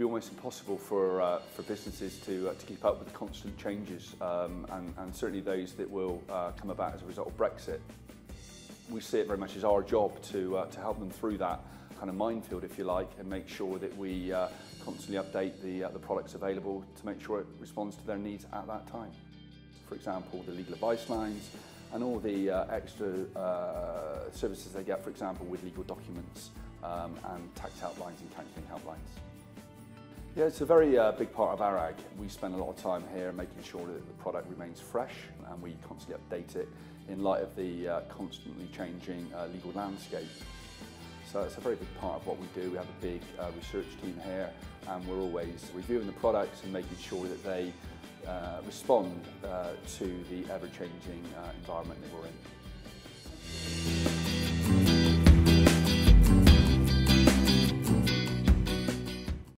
be almost impossible for, uh, for businesses to, uh, to keep up with the constant changes um, and, and certainly those that will uh, come about as a result of Brexit. We see it very much as our job to, uh, to help them through that kind of minefield, if you like, and make sure that we uh, constantly update the, uh, the products available to make sure it responds to their needs at that time. For example, the legal advice lines and all the uh, extra uh, services they get, for example, with legal documents um, and tax helplines and counselling helplines. Yeah, it's a very uh, big part of our ag. We spend a lot of time here making sure that the product remains fresh and we constantly update it in light of the uh, constantly changing uh, legal landscape. So it's a very big part of what we do. We have a big uh, research team here and we're always reviewing the products and making sure that they uh, respond uh, to the ever-changing uh, environment that we're in.